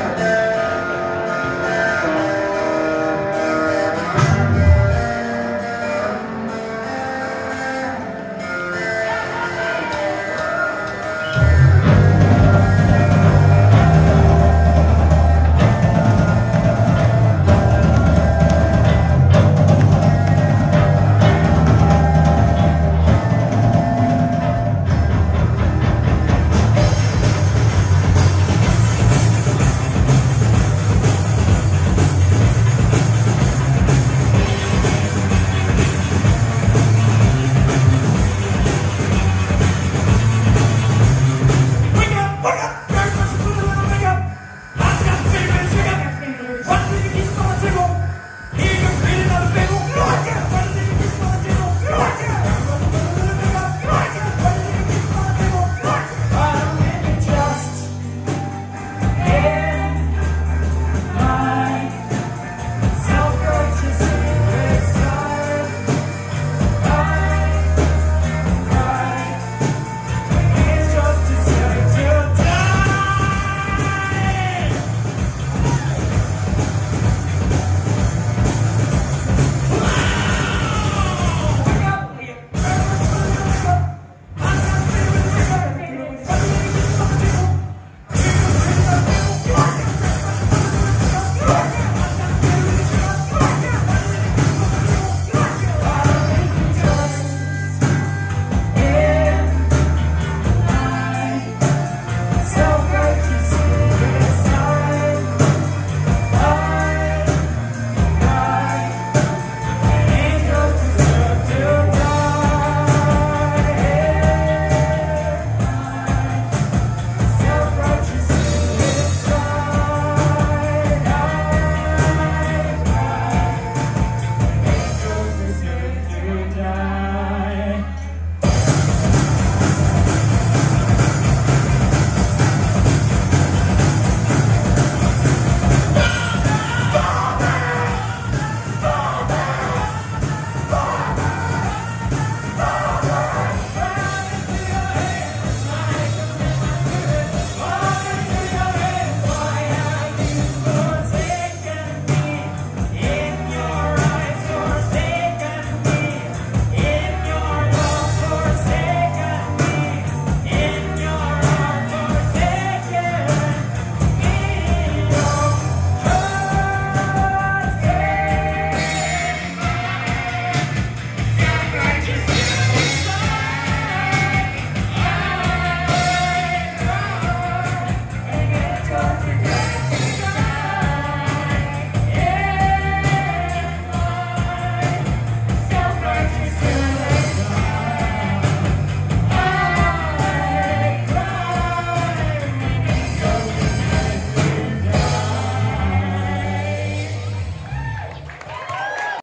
Yeah.